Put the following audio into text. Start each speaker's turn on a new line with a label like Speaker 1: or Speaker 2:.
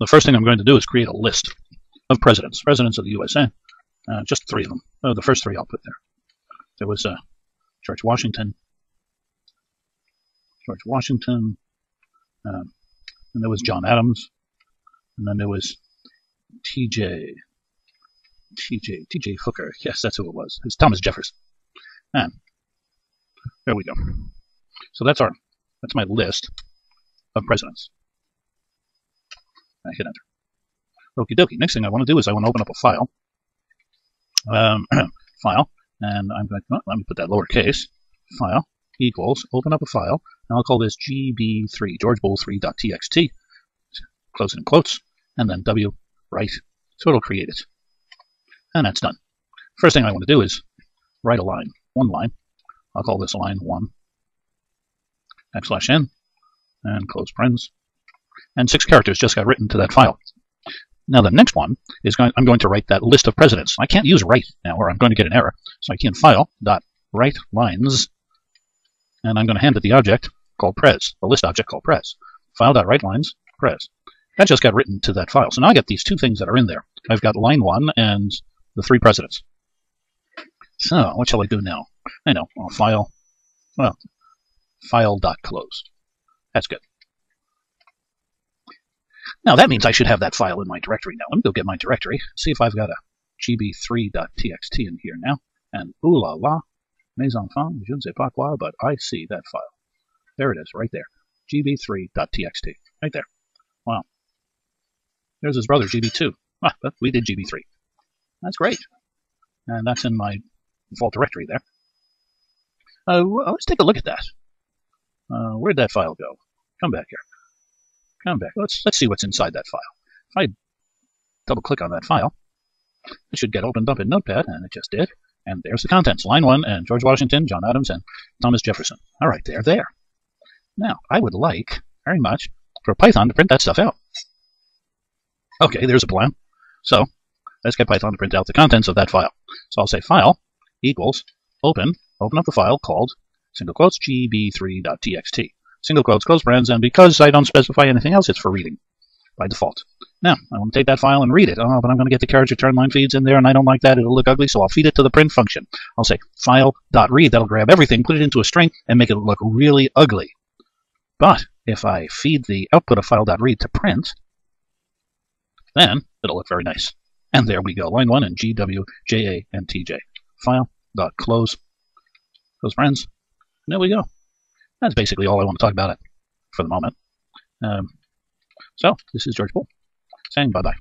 Speaker 1: the first thing I'm going to do is create a list of presidents, presidents of the USA. Uh, just three of them. Oh, the first three I'll put there. There was uh, George Washington, George Washington, um, and there was John Adams, and then there was T.J. T.J. T.J. Hooker. Yes, that's who it was. It's Thomas Jefferson. And there we go. So that's our that's my list of presidents. I hit enter. Okie dokie. Next thing I want to do is I want to open up a file. Um, file, and I'm going to, let me put that lowercase, file equals, open up a file, and I'll call this GB3, georgeboole3.txt, close it in quotes, and then W, write, so it'll create it. And that's done. First thing I want to do is write a line, one line. I'll call this line 1, backslash n, and close parens. And six characters just got written to that file. Now the next one is going, I'm going to write that list of presidents. I can't use write now or I'm going to get an error. So I can file dot write lines and I'm going to hand it the object called pres, the list object called pres. File dot write lines pres. That just got written to that file. So now I got these two things that are in there. I've got line one and the three presidents. So what shall I do now? I know, I'll file, well, file dot close. That's good. Now that means I should have that file in my directory now. Let me go get my directory, see if I've got a gb3.txt in here now. And ooh la la, mes enfants, je ne sais pas quoi, but I see that file. There it is, right there. gb3.txt, right there. Wow. There's his brother, gb2. Ah, but we did gb3. That's great. And that's in my default directory there. Uh, let's take a look at that. Uh, where'd that file go? Come back here. Come back. Let's let's see what's inside that file. If I double click on that file, it should get opened up in Notepad, and it just did. And there's the contents. Line 1, and George Washington, John Adams, and Thomas Jefferson. All right, they're there. Now, I would like very much for Python to print that stuff out. Okay, there's a plan. So, let's get Python to print out the contents of that file. So I'll say file equals open, open up the file called single quotes gb3.txt single quotes, close parens, and because I don't specify anything else, it's for reading by default. Now, I want to take that file and read it. Oh, but I'm going to get the carriage return line feeds in there, and I don't like that. It'll look ugly, so I'll feed it to the print function. I'll say file.read. That'll grab everything, put it into a string, and make it look really ugly. But if I feed the output of file.read to print, then it'll look very nice. And there we go, line 1 and G, W, J, A, and T, J. File.close. Close parens. And there we go that's basically all I want to talk about it for the moment. Um, so this is George Boole saying bye bye.